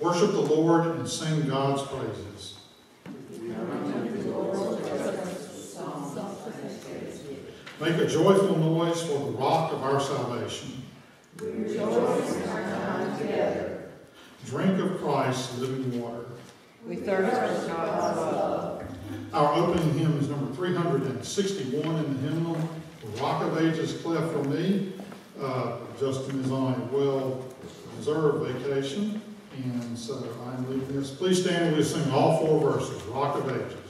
Worship the Lord and sing God's praises. Make a joyful noise for the rock of our salvation. Drink of Christ's living water. We thirst for God's love. Our opening hymn is number 361 in the hymnal, The Rock of Ages cleft for me. Uh, Justin is on a well-deserved vacation, and so I'm leaving this. Please stand, and we'll sing all four verses, Rock of Ages.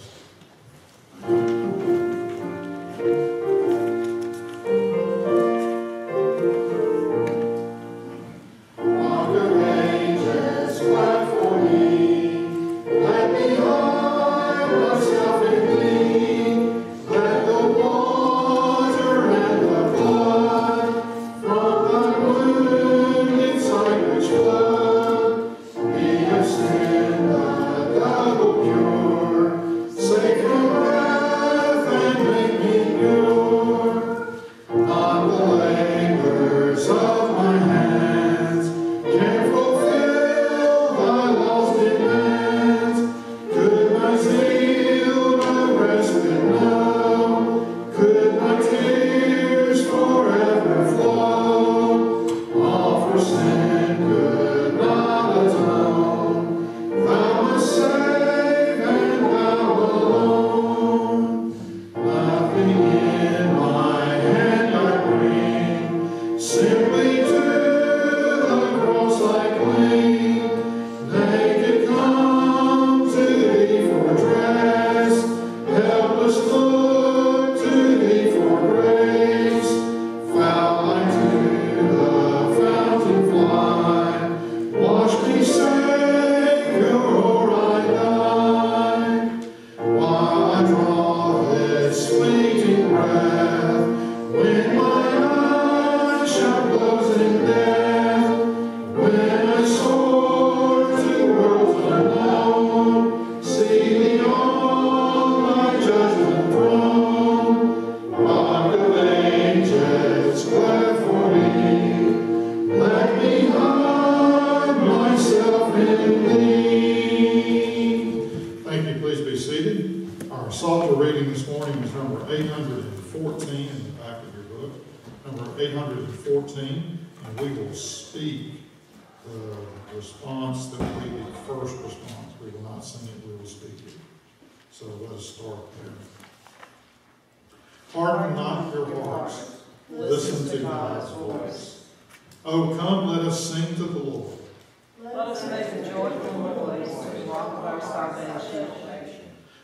Salvation.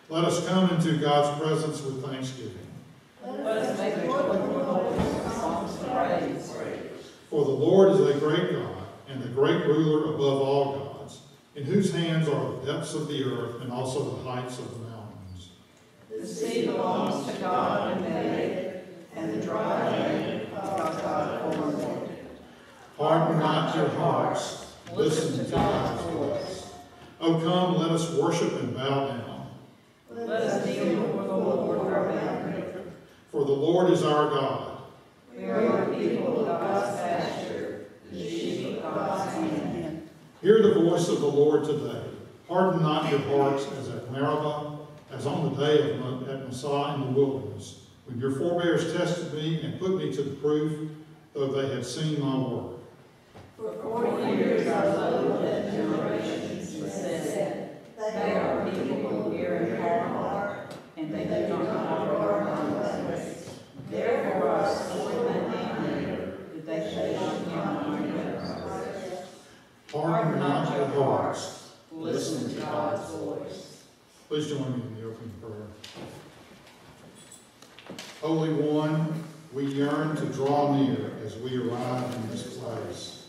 Let us come into God's presence with thanksgiving. Let us make a joyful noise with songs of praise. For the Lord is a great God and a great ruler above all gods, in whose hands are the depths of the earth and also the heights of the mountains. The sea belongs to God who made and the dry land God God formed it. Harden not your hearts, listen to God's voice. Oh, come, let us worship and bow down. Let us kneel before the Lord our Maker. For the Lord is our God. We are the people of God's pasture, the sheep of God's hand. Hear the voice of the Lord today. Harden not your hearts as at Meribah, as on the day of at Massah in the wilderness, when your forebears tested me and put me to the proof, though they had seen my work. For forty years I loathed that generation, and They are people who hear in hard heart, and they do not regard my ways. Therefore I swore in anger that they should not my ways. Harden not your hearts. Listen to God's voice. Please join me in the opening prayer. Holy One, we yearn to draw near as we arrive in this place.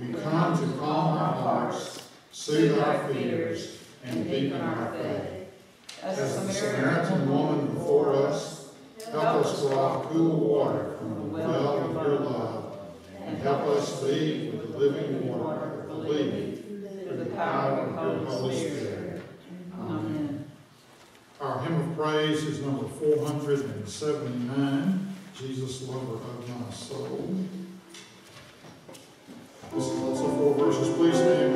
We come to calm our hearts, soothe our fears, and deepen our faith. As the Samaritan woman before us, help us draw cool water from the well of your love, and help us lead with the living water of believing through the power of your Holy Spirit. Amen. Our hymn of praise is number 479, Jesus, lover of my soul. This is also four verses. Please stand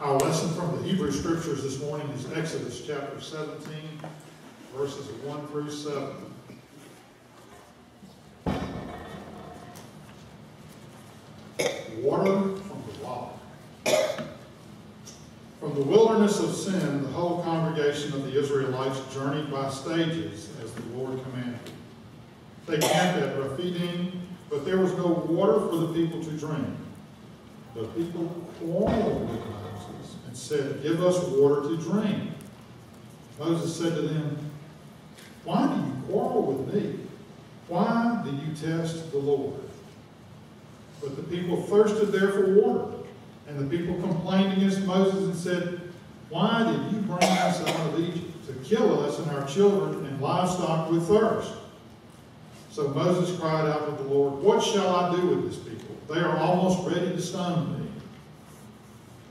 Our lesson from the Hebrew Scriptures this morning is Exodus chapter 17, verses 1 through 7. Water from the rock. From the wilderness of sin, the whole congregation of the Israelites journeyed by stages as the Lord commanded. They camped at Rephidim, but there was no water for the people to drink. The people quarreled with And said, Give us water to drink. Moses said to them, Why do you quarrel with me? Why do you test the Lord? But the people thirsted there for water. And the people complained against Moses and said, Why did you bring us out of Egypt to kill us and our children and livestock with thirst? So Moses cried out to the Lord, What shall I do with this people? They are almost ready to stone me.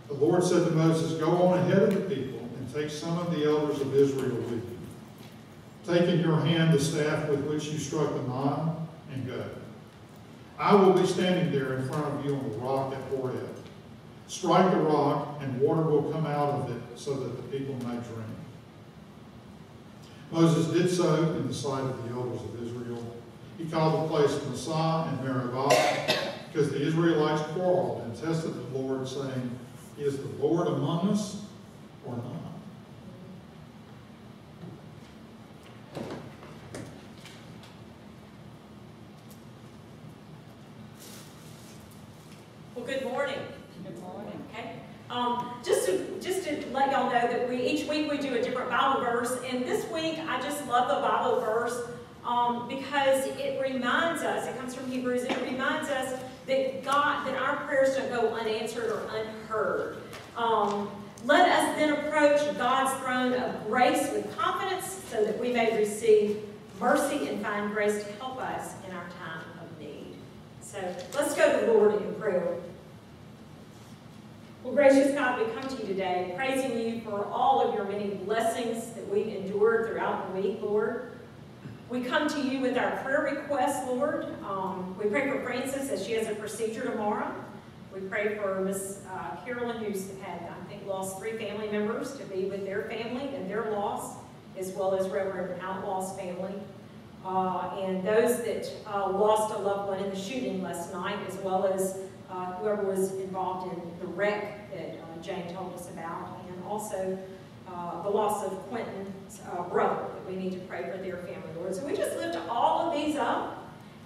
The Lord said to Moses, Go on ahead of the people and take some of the elders of Israel with you. Take in your hand the staff with which you struck the Nile and go. I will be standing there in front of you on the rock at Horeb. Strike the rock, and water will come out of it so that the people may drink. Moses did so in the sight of the elders of Israel. He called the place Massah and Meribah because the Israelites quarreled and tested the Lord, saying, Is the Lord among us or not? Well, good morning. Good morning. Okay. Um, just to just to let y'all know that we each week we do a different Bible verse, and this week I just love the Bible verse um, because it reminds us. It comes from Hebrews, and it reminds us that God that our prayers don't go unanswered or unheard. Um, let us then approach God's throne of grace with confidence, so that we may receive mercy and find grace to help us in our time of need. So let's go to the Lord in prayer. Well, gracious God, we come to you today praising you for all of your many blessings that we've endured throughout the week, Lord. We come to you with our prayer requests, Lord. Um, we pray for Frances as she has a procedure tomorrow. We pray for Miss uh, Carolyn, who's had, I think, lost three family members to be with their family and their loss, as well as Reverend Outlaw's family. Uh, and those that uh, lost a loved one in the shooting last night, as well as uh, whoever was involved in the wreck that uh, Jane told us about, and also uh, the loss of Quentin's uh, brother, that we need to pray for their family, Lord. So we just lift all of these up.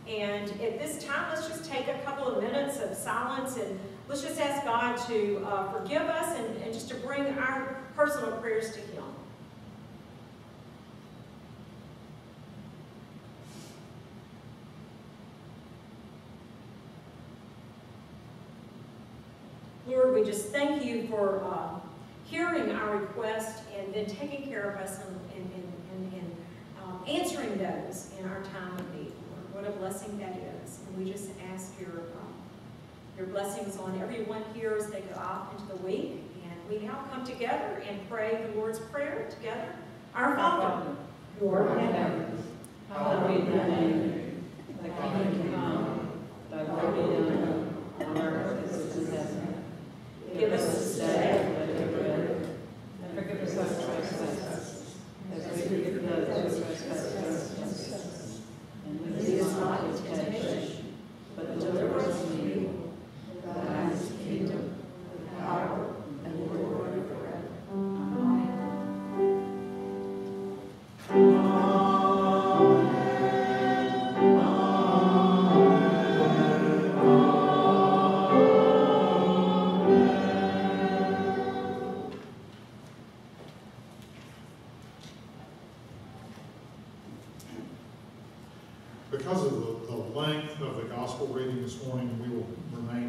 And at this time, let's just take a couple of minutes of silence and let's just ask God to forgive us and, and just to bring our personal prayers to Him. We just thank you for uh, hearing our request and then taking care of us and, and, and, and um, answering those in our time of need. What a blessing that is. And we just ask your, um, your blessings on everyone here as they go out into the week. And we now come together and pray the Lord's Prayer together. Our Father, who art in heaven, hallowed be thy name. Thy kingdom come, thy will be done, on earth as it is in heaven. Give us this day our daily bread, and forgive us our trespasses, as we forgive those who trespass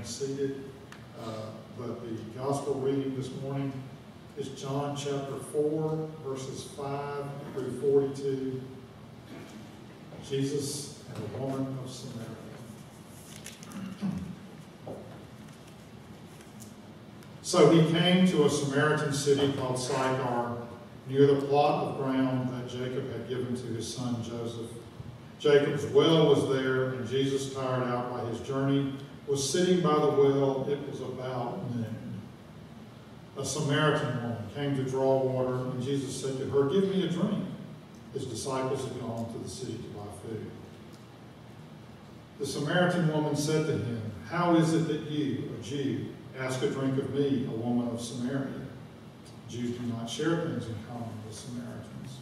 seated. Uh, But the gospel reading this morning is John chapter 4, verses 5 through 42. Jesus and the woman of Samaria. So he came to a Samaritan city called Sychar, near the plot of ground that Jacob had given to his son Joseph. Jacob's well was there, and Jesus, tired out by his journey, was sitting by the well. It was about noon. A Samaritan woman came to draw water, and Jesus said to her, Give me a drink. His disciples had gone to the city to buy food. The Samaritan woman said to him, How is it that you, a Jew, ask a drink of me, a woman of Samaria? Jews do not share things in common with Samaritans.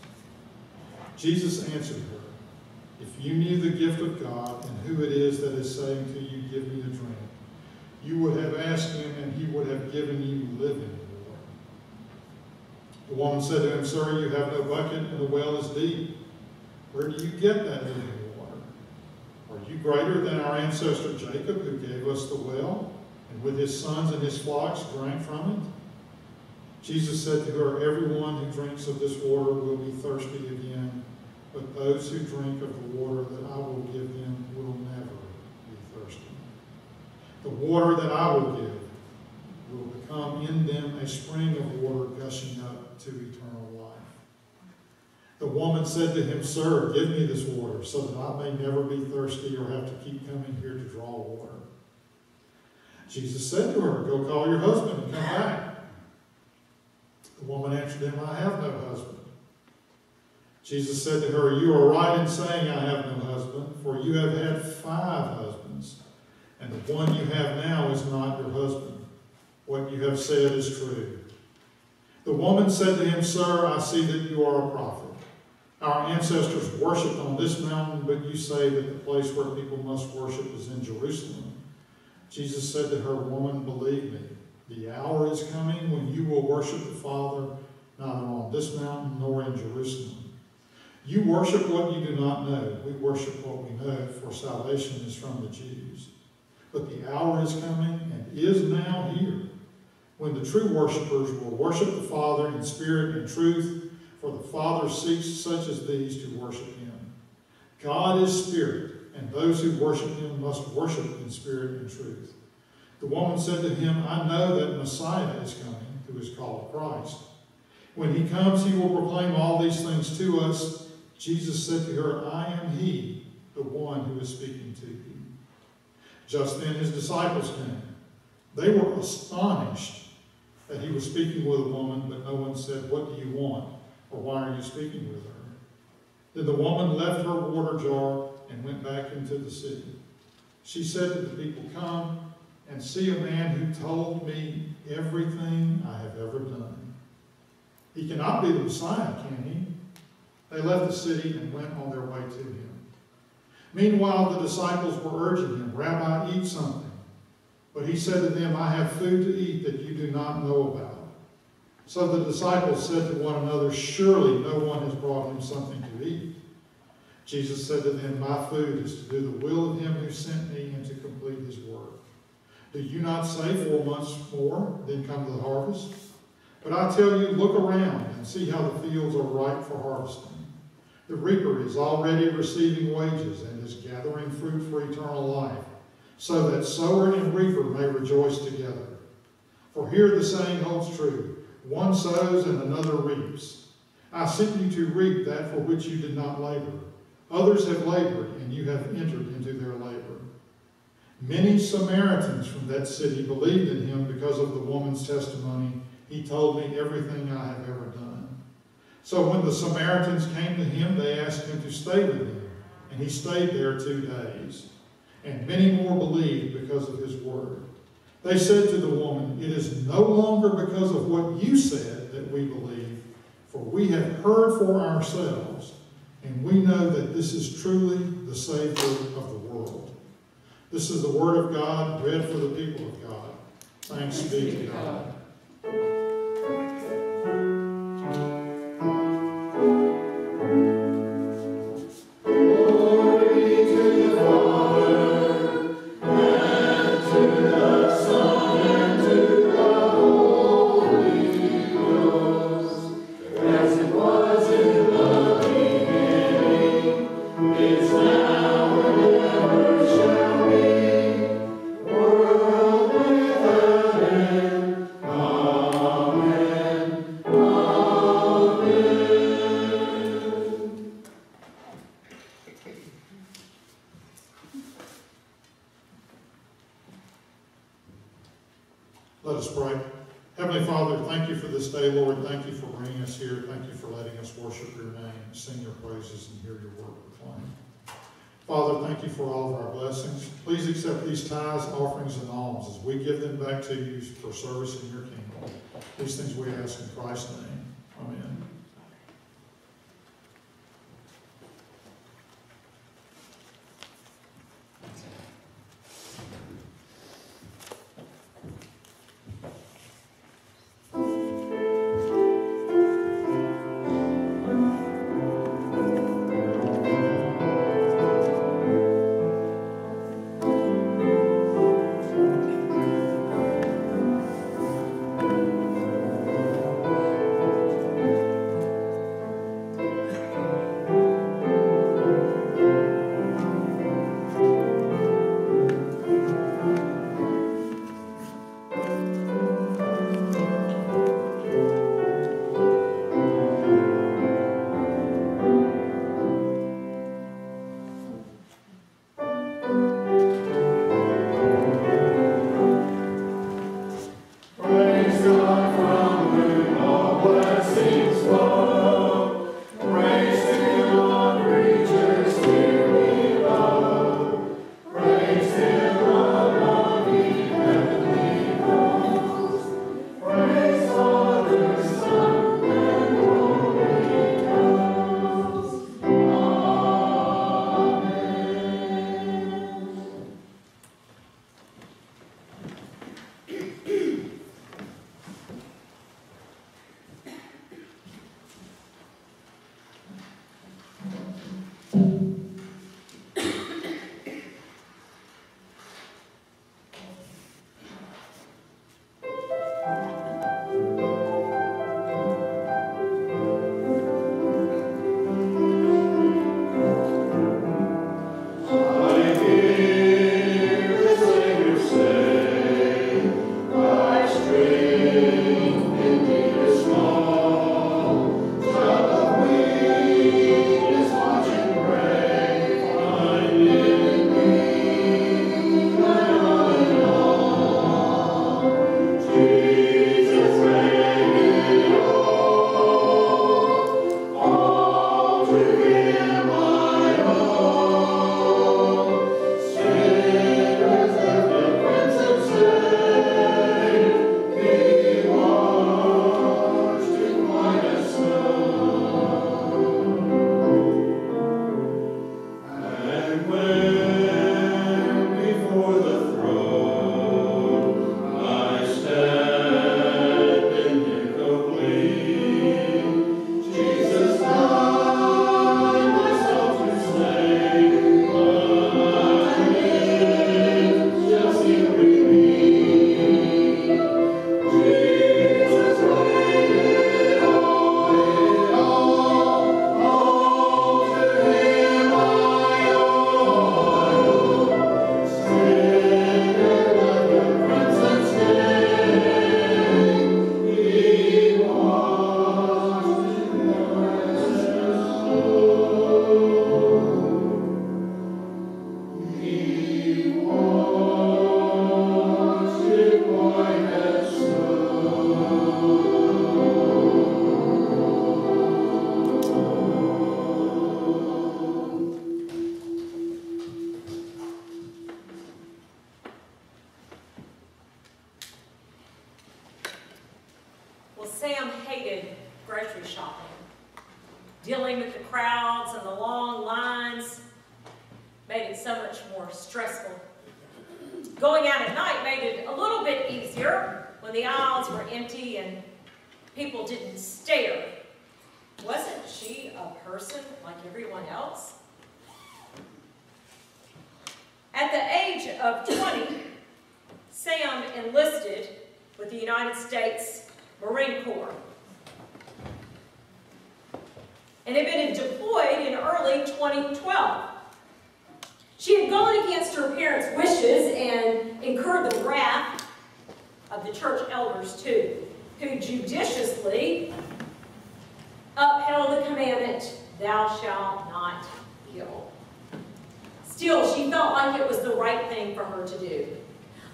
Jesus answered her, If you knew the gift of God and who it is that is saying to you, Give me a drink, you would have asked him, and he would have given you living water. The woman said to him, Sir, you have no bucket, and the well is deep. Where do you get that living water? Are you greater than our ancestor Jacob, who gave us the well, and with his sons and his flocks drank from it? Jesus said to her, Everyone who drinks of this water will be thirsty again, but those who drink of the water that I will give them will never be thirsty. The water that I will give will become in them a spring of water gushing up to eternal life. The woman said to him, Sir, give me this water so that I may never be thirsty or have to keep coming here to draw water. Jesus said to her, Go call your husband and come back. The woman answered him, I have no husband. Jesus said to her, You are right in saying, I have no husband, for you have had five husbands, and the one you have now is not your husband. What you have said is true. The woman said to him, Sir, I see that you are a prophet. Our ancestors worshipped on this mountain, but you say that the place where people must worship is in Jerusalem. Jesus said to her, Woman, believe me, the hour is coming when you will worship the Father neither on this mountain nor in Jerusalem. You worship what you do not know. We worship what we know, for salvation is from the Jews. But the hour is coming and is now here when the true worshipers will worship the Father in spirit and truth, for the Father seeks such as these to worship him. God is spirit, and those who worship him must worship in spirit and truth. The woman said to him, I know that Messiah is coming, who is called Christ. When he comes, he will proclaim all these things to us. Jesus said to her, I am he, the one who is speaking to you. Just then his disciples came. They were astonished that he was speaking with a woman, but no one said, What do you want? Or why are you speaking with her? Then the woman left her water jar and went back into the city. She said to the people, Come and see a man who told me everything I have ever done. He cannot be the Messiah, can he? They left the city and went on their way to him. Meanwhile, the disciples were urging him, Rabbi, eat something. But he said to them, I have food to eat that you do not know about. So the disciples said to one another, Surely no one has brought him something to eat. Jesus said to them, My food is to do the will of him who sent me and to complete his work. Do you not say four months more, then come to the harvest? But I tell you, look around and see how the fields are ripe for harvesting. The reaper is already receiving wages and is gathering fruit for eternal life, so that sower and reaper may rejoice together. For here the saying holds true one sows and another reaps. I sent you to reap that for which you did not labor. Others have labored, and you have entered into their labor. Many Samaritans from that city believed in him because of the woman's testimony. He told me everything I have ever done. So when the Samaritans came to him, they asked him to stay with them, and he stayed there two days. And many more believed because of his word. They said to the woman, It is no longer because of what you said that we believe, for we have heard for ourselves, and we know that this is truly the Savior of the world. This is the word of God, read for the people of God. Thanks be to God. to use for service in your kingdom. These things we ask in Christ's name.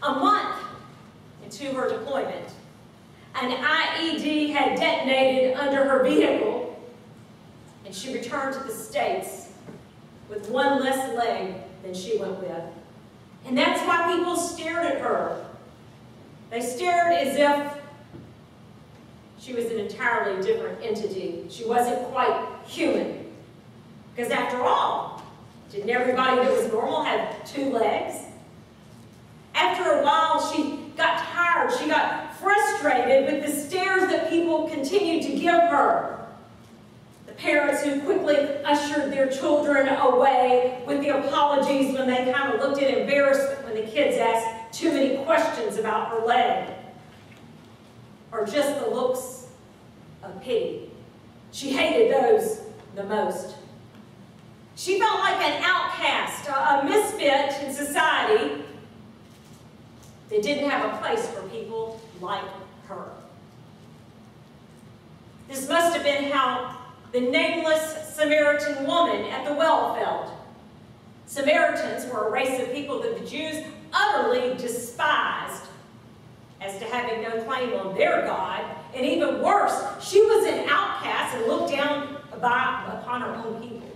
a month into her deployment. An IED had detonated under her vehicle, and she returned to the States with one less leg than she went with. And that's why people stared at her. They stared as if she was an entirely different entity. She wasn't quite human. Because after all, didn't everybody that was normal have two legs? After a while, she got tired. She got frustrated with the stares that people continued to give her. The parents who quickly ushered their children away with the apologies when they kind of looked in embarrassment when the kids asked too many questions about her leg. Or just the looks of pity. She hated those the most. She felt like an outcast, a misfit in society that didn't have a place for people like her. This must have been how the nameless Samaritan woman at the well felt. Samaritans were a race of people that the Jews utterly despised as to having no claim on their God. And even worse, she was an outcast and looked down by, upon her own people.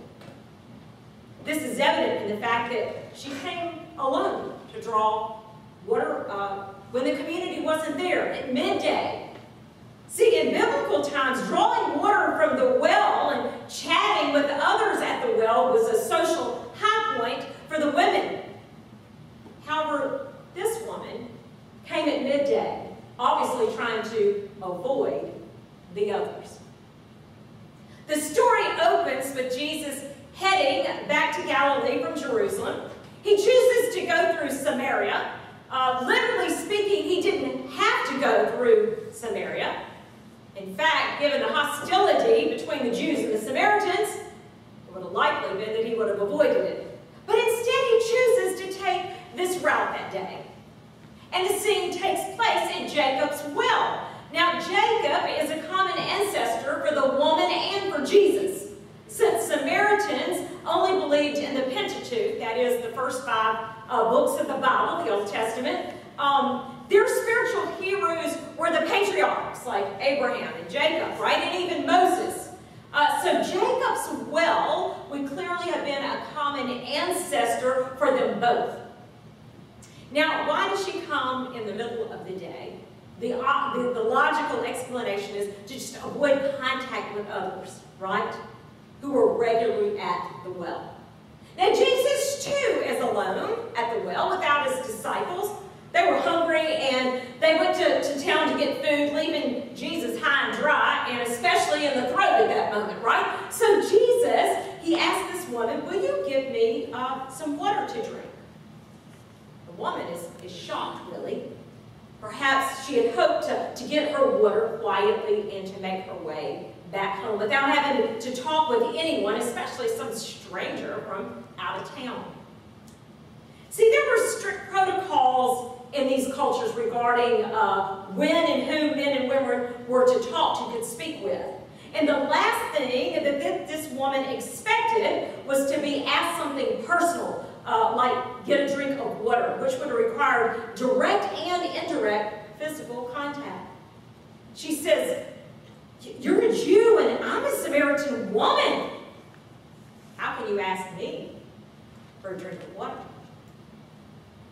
This is evident in the fact that she came alone to draw water uh, when the community wasn't there at midday. See, in biblical times, drawing water from the well and chatting with the others at the well was a social high point for the women. However, this woman came at midday, obviously trying to avoid the others. The story opens with Jesus heading back to Galilee from Jerusalem. He chooses to go through Samaria. Uh, literally speaking, he didn't have to go through Samaria. In fact, given the hostility between the Jews and the Samaritans, it would have likely been that he would have avoided it. But instead, he chooses to take this route that day. And the scene takes place at Jacob's well. Now, Jacob is a common ancestor for the woman and for Jesus. Since Samaritans only believed in the Pentateuch, that is the first five uh, books of the Bible, the Old Testament, um, their spiritual heroes were the patriarchs like Abraham and Jacob, right? And even Moses. Uh, so Jacob's well would clearly have been a common ancestor for them both. Now, why does she come in the middle of the day? The, uh, the, the logical explanation is to just avoid contact with others, right? Who were regularly at the well. Now, Jesus, too, is alone at the well without his disciples. They were hungry and they went to, to town to get food, leaving Jesus high and dry, and especially in the throat at that moment, right? So Jesus, he asked this woman, will you give me uh, some water to drink? The woman is, is shocked, really. Perhaps she had hoped to, to get her water quietly and to make her way back home without having to, talk with anyone, especially some stranger from out of town. See, there were strict protocols in these cultures regarding uh, when and who men and women were to talk to, could speak with. And the last thing that this woman expected was to be asked something personal, uh, like get a drink of water, which would have required direct and indirect physical contact. She says, you're a Jew and I'm a Samaritan woman. How can you ask me for a drink of water?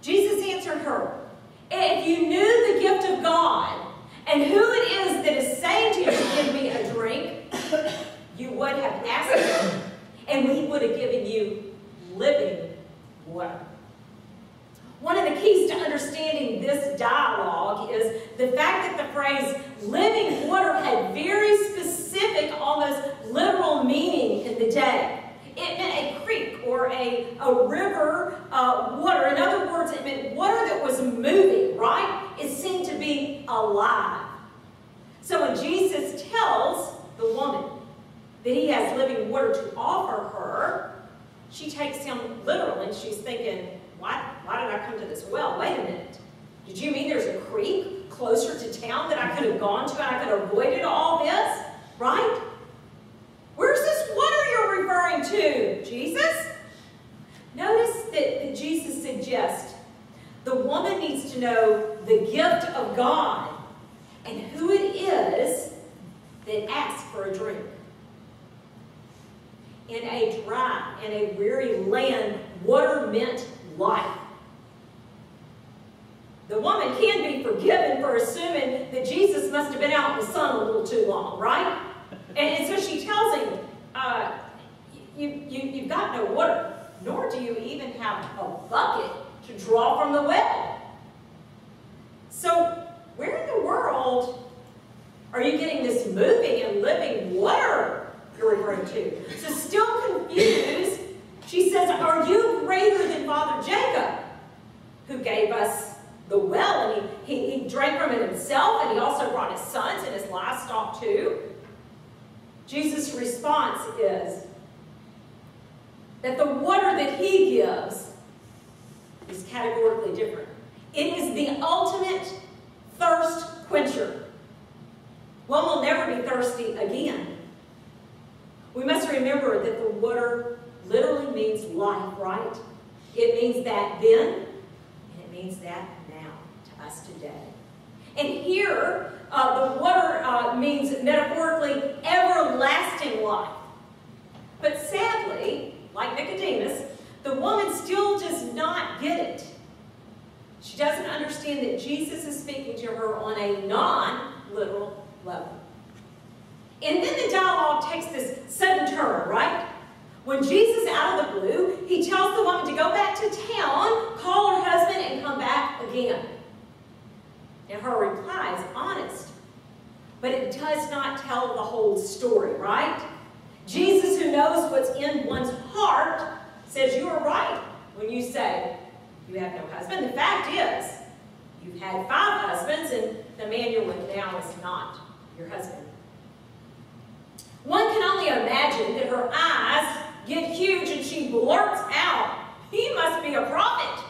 Jesus answered her, if you knew the gift of God and who it is that is saying to you to give me a drink, you would have asked him, and he would have given you living water. One of the keys to understanding this dialogue is the fact that the phrase living water had very specific, almost literal meaning in the day. It meant a creek or a, a river uh, water. In other words, it meant water that was moving, right? It seemed to be alive. So when Jesus tells the woman that he has living water to offer her, she takes him literally. She's thinking, why, why did I come to this well? Wait a minute. Did you mean there's a creek closer to town that I could have gone to and I could have avoided all this? Right? Where's this water you're referring to, Jesus? Notice that, Jesus suggests the woman needs to know the gift of God and who it is that asks for a drink. In a dry and a weary land, water meant life. The woman can be forgiven for assuming that Jesus must have been out in the sun a little too long, right? And, so she tells him, uh, you, you, you've got no water, nor do you even have a bucket to draw from the well. So where in the world are you getting this moving and living water you're referring to? So still confused, she says, are you greater than Father Jacob, who gave us the well? And he, he, he drank from it himself, and he also brought his sons and his livestock too. Jesus' response is that the water that he gives is categorically different. It is the ultimate thirst quencher. One will never be thirsty again. We must remember that the water literally means life, right? It means that then, and it means that us today. And here, uh, the water uh, means metaphorically everlasting life. But sadly, like Nicodemus, the woman still does not get it. She doesn't understand that Jesus is speaking to her on a non-literal level. And then the dialogue takes this sudden turn, right? When Jesus, out of the blue, he tells the woman to go back to town, call her husband, and come back again. And her reply is honest. But it does not tell the whole story, right? Jesus, who knows what's in one's heart, says you are right when you say you have no husband. The fact is, you've had five husbands, and the man you're with now is not your husband. One can only imagine that her eyes get huge and she blurts out, he must be a prophet,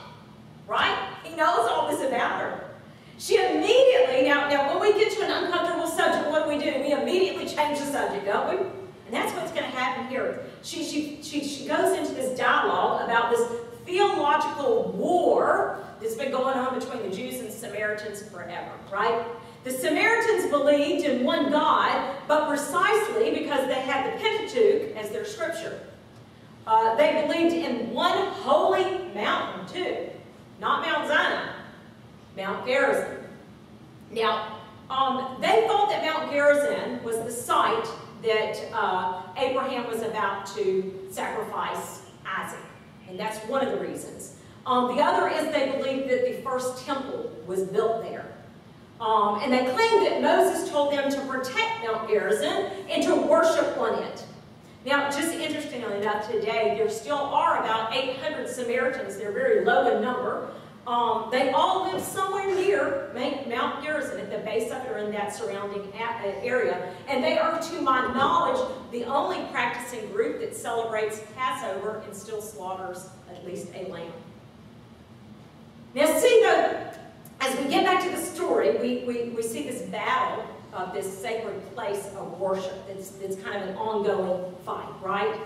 right? He knows all this about her. She immediately, now, now when we get to an uncomfortable subject, what do we do? We immediately change the subject, don't we? And that's what's going to happen here. She, she, she, she goes into this dialogue about this theological war that's been going on between the Jews and Samaritans forever, right? The Samaritans believed in one God, but precisely because they had the Pentateuch as their scripture. Uh, they believed in one holy mountain, too. Not Mount Zion, Mount Gerizim. Now, um, they thought that Mount Gerizim was the site that uh, Abraham was about to sacrifice Isaac. And that's one of the reasons. Um, the other is they believed that the first temple was built there. Um, and they claimed that Moses told them to protect Mount Gerizim and to worship on it. Now, just interestingly enough, today there still are about 800 Samaritans. They're very low in number. Um, they all live somewhere near Mount Gerizim, at the base of it or in that surrounding uh, area. And they are, to my knowledge, the only practicing group that celebrates Passover and still slaughters at least a lamb. Now, see, though, as we get back to the story, we, we, we see this battle of this sacred place of worship It's, that's kind of an ongoing fight, right?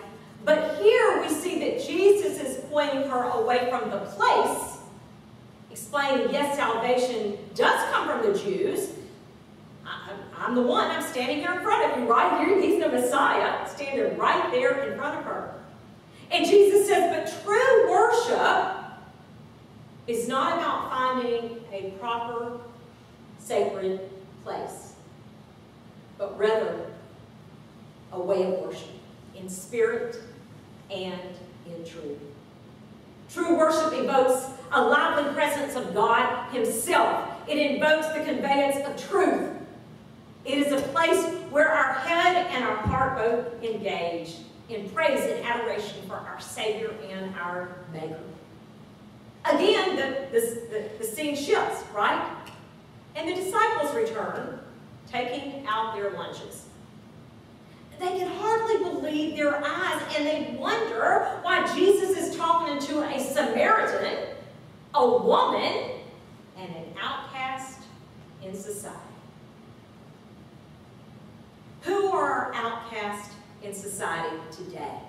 But here we see that Jesus is pointing her away from the place, explaining, yes, salvation does come from the Jews. I, I'm the one, I'm standing here in front of you, right here. He's the Messiah, standing right there in front of her. And Jesus says, but true worship is not about finding a proper, sacred place, but rather a way of worship in spirit and in truth. True worship evokes a lively presence of God Himself. It invokes the conveyance of truth. It is a place where our head and our heart both engage in praise and adoration for our Savior and our Maker. Again, the, the, the, the scene shifts, right? And the disciples return, taking out their lunches. They can hardly believe their eyes, and they wonder why Jesus is talking to a Samaritan, a woman, and an outcast in society. Who are outcasts in society today?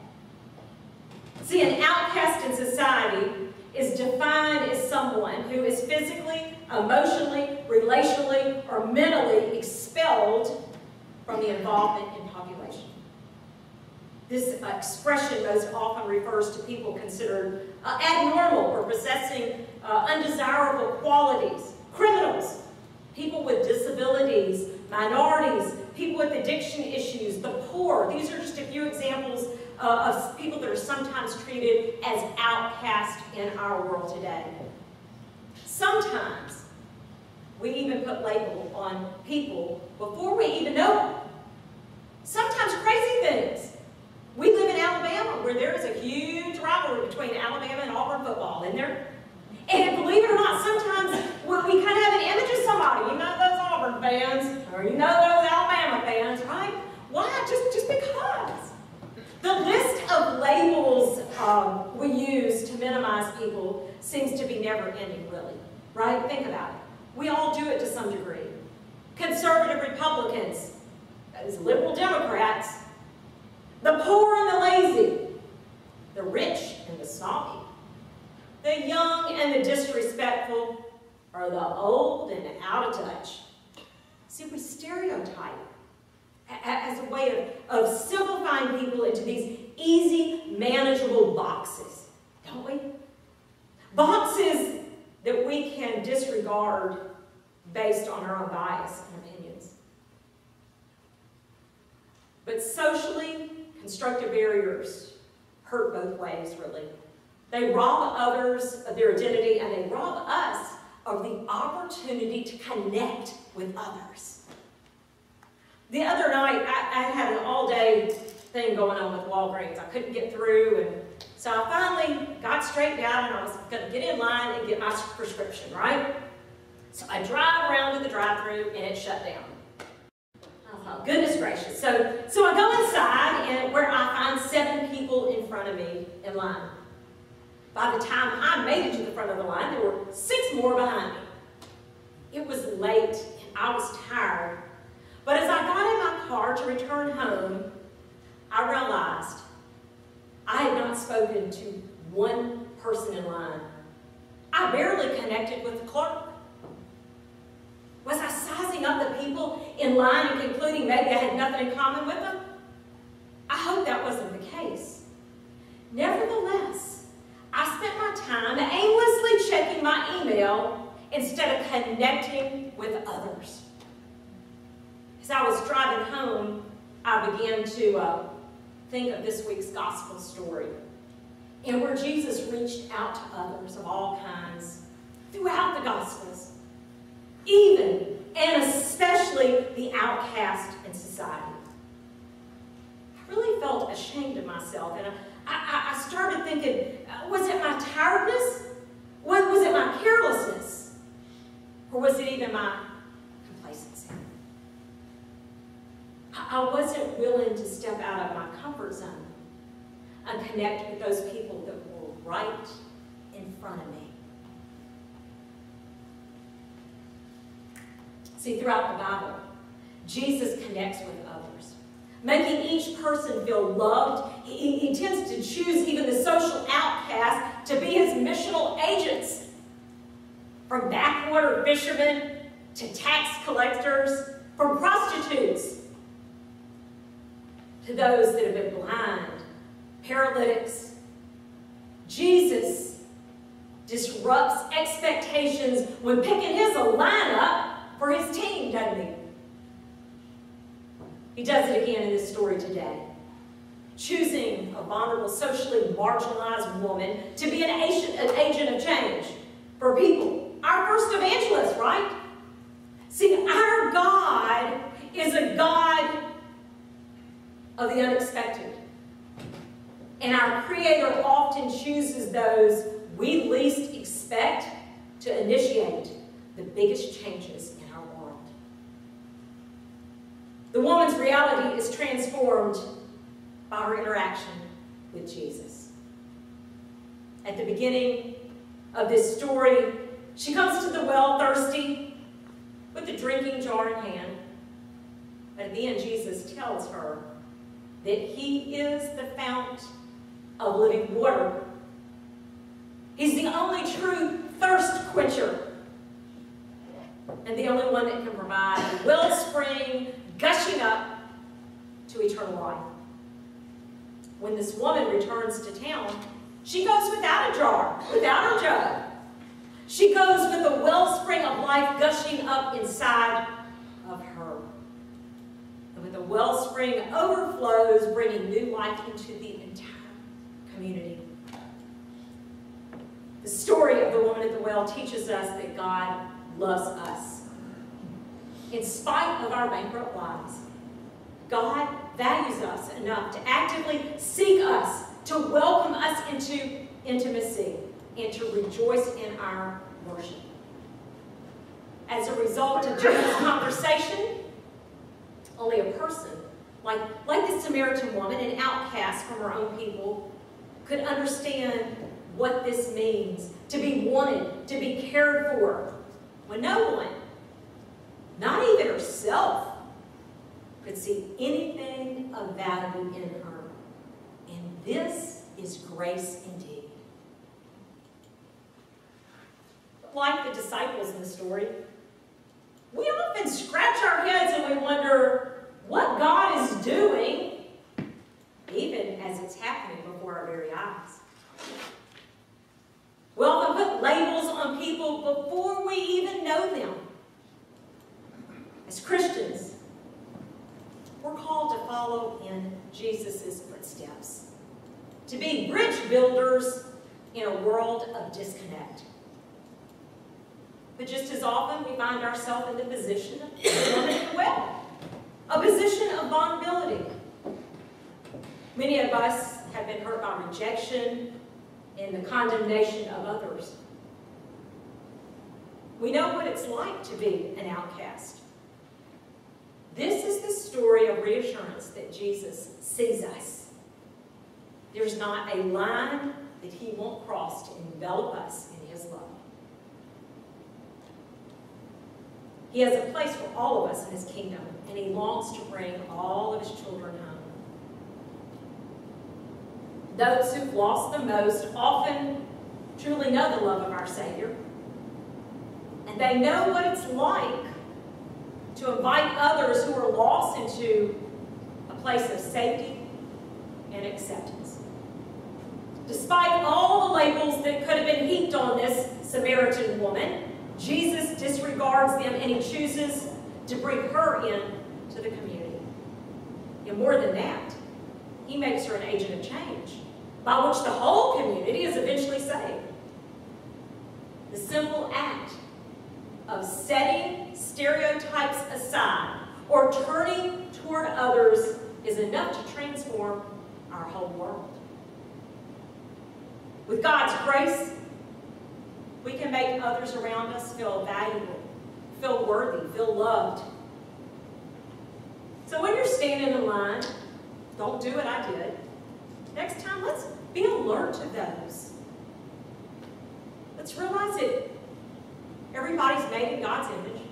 See, an outcast in society is defined as someone who is physically emotionally, relationally, or mentally expelled from the involvement in population. This expression most often refers to people considered uh, abnormal or possessing uh, undesirable qualities, criminals, people with disabilities, minorities, people with addiction issues, the poor. These are just a few examples uh, of people that are sometimes treated as outcasts in our world today. Sometimes we even put labels on people before we even know them. Sometimes crazy things. We live in Alabama where there is a huge rivalry between Alabama and Auburn football, isn't there? And believe it or not, sometimes we, we kind of have an image of somebody. You know those Auburn fans, or you know those Alabama fans, right? Why? Just, just because. The list of labels um, we use to minimize people seems to be never ending, really. Right? Think about it. We all do it to some degree. Conservative Republicans, those liberal Democrats, the poor and the lazy, the rich and the snobby, the young and the disrespectful, or the old and out of touch. See, we stereotype as a way of, of simplifying people into these easy, manageable boxes, don't we? Boxes that we can disregard based on our own bias and opinions. But socially, constructive barriers hurt both ways, really. They rob others of their identity and they rob us of the opportunity to connect with others. The other night, I, I had an all-day thing going on with Walgreens. I couldn't get through, and so I finally got straightened out, and I was going to get in line and get my prescription, right? So I drive around to the drive-through, and it shut down. Goodness gracious. So, so I go inside, and where I find seven people in front of me in line. By the time I made it to the front of the line, there were six more behind me. It was late, and I was tired, but as I got in my car to return home, I realized I had not spoken to one person in line. I barely connected with the clerk. Was I sizing up the people in line and concluding maybe I had nothing in common with them? I hope that wasn't the case. Nevertheless, I spent my time aimlessly checking my email instead of connecting with others. As I was driving home, I began to uh, think of this week's gospel story and where Jesus reached out to others of all kinds throughout the Gospels, even and especially the outcast in society. I really felt ashamed of myself, and I, I, I started thinking, uh, was it my tiredness? Was it my carelessness? Or was it even my complacency? I wasn't willing to step out of my comfort zone and connect with those people that were right in front of me. See, throughout the Bible, Jesus connects with others, making each person feel loved. He, he tends to choose even the social outcast to be his missional agents. From backwater fishermen to tax collectors, from prostitutes to those that have been blind, paralytics. Jesus disrupts expectations when picking his lineup for his team, doesn't he? He does it again in this story today. Choosing a vulnerable, socially marginalized woman to be an agent, an agent of change for people. Our first evangelist, right? See, our God is a God of the unexpected. And our Creator often chooses those we least expect to initiate the biggest changes in our world. The woman's reality is transformed by her interaction with Jesus. At the beginning of this story, she comes to the well thirsty with the drinking jar in hand. But at the end, Jesus tells her that he is the fount of living water. He's the only true thirst quencher. and the only one that can provide a wellspring eternal life. When this woman returns to town, she goes without a jar, without a jug. She goes with a wellspring of life gushing up inside of her. And with the wellspring overflows, bringing new life into the entire community. The story of the woman at the well teaches us that God loves us. In spite of our bankrupt lives, God values us enough to actively seek us, to welcome us into intimacy, and to rejoice in our worship. As a result of Jonah's conversation, only a person, like, like the Samaritan woman, an outcast from her own people, could understand what this means to be wanted, to be cared for, when no one, not even herself, could see anything of value in her. And this is grace indeed. Like the disciples in the story, we often scratch our heads and we wonder what God is doing, even as it's happening before our very eyes. We often put labels on people before we even know them. As Christians, we're called to follow in Jesus' footsteps, to be bridge builders in a world of disconnect. But just as often, we find ourselves in the position of the well, a position of vulnerability. Many of us have been hurt by rejection and the condemnation of others. We know what it's like to be an outcast. This is the story of reassurance that Jesus sees us. There's not a line that he won't cross to envelop us in his love. He has a place for all of us in his kingdom, and he longs to bring all of his children home. Those who've lost the most often truly know the love of our Savior, and they know what it's like to invite others who are lost into a place of safety and acceptance. Despite all the labels that could have been heaped on this Samaritan woman, Jesus disregards them and he chooses to bring her in to the community. And more than that, he makes her an agent of change by which the whole community is eventually saved. The simple act of setting stereotypes aside or turning toward others is enough to transform our whole world. With God's grace, we can make others around us feel valuable, feel worthy, feel loved. So when you're standing in line, don't do what I did. Next time, let's be alert to those. Let's realize that everybody's made in God's image.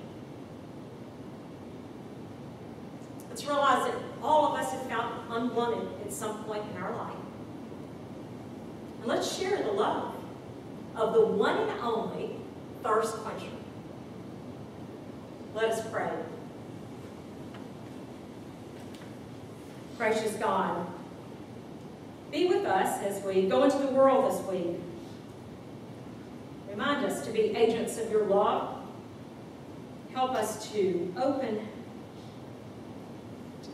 Let's realize that all of us have felt unwanted at some point in our life. And let's share the love of the one and only thirst quencher. Let us pray. Gracious God, be with us as we go into the world this week. Remind us to be agents of your love. Help us to open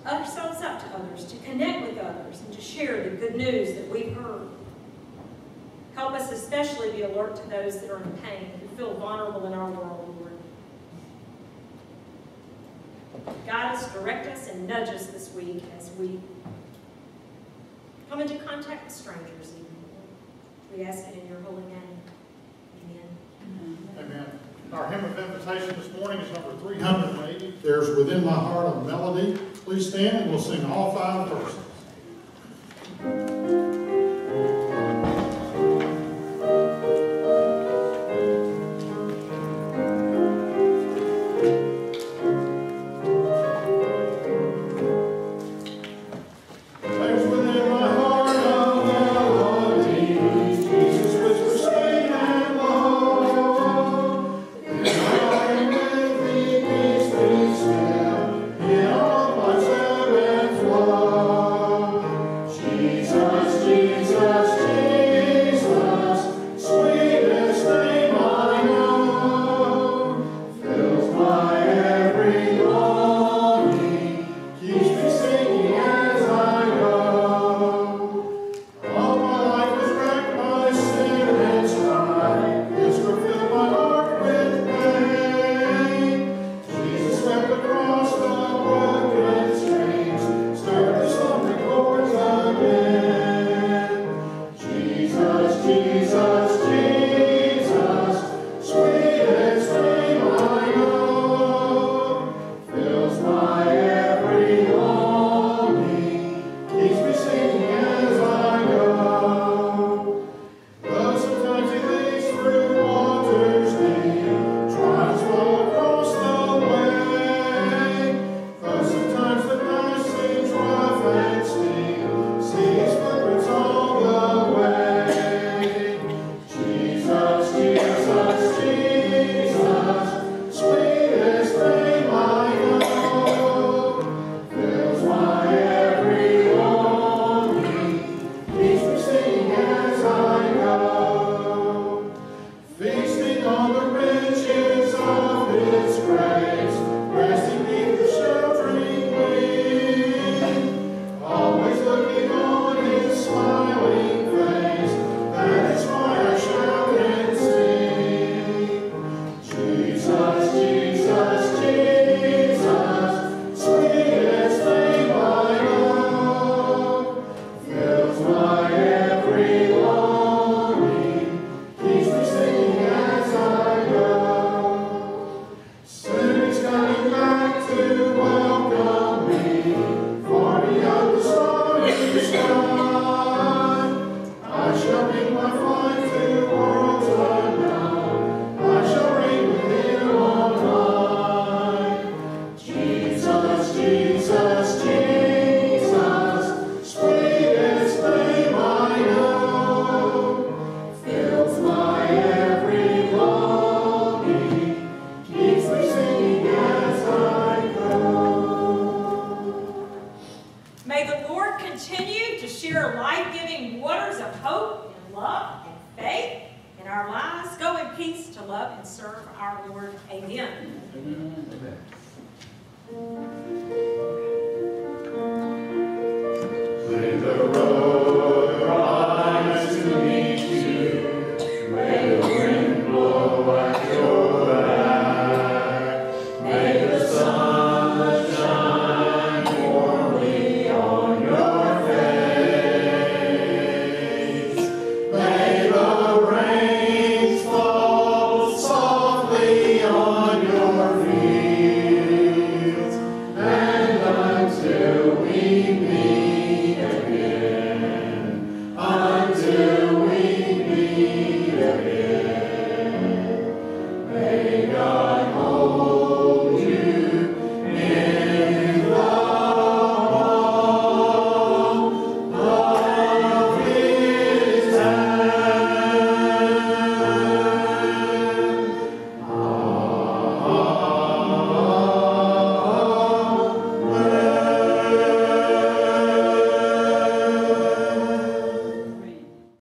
ourselves up to others, to connect with others, and to share the good news that we've heard. Help us especially be alert to those that are in pain, who feel vulnerable in our world, Lord. Guide us, direct us, and nudge us this week as we come into contact with strangers. We ask it in your holy name. Amen. Amen. Our hymn of invitation this morning is number 380. There's Within My Heart a Melody. Please stand and we'll sing all five verses.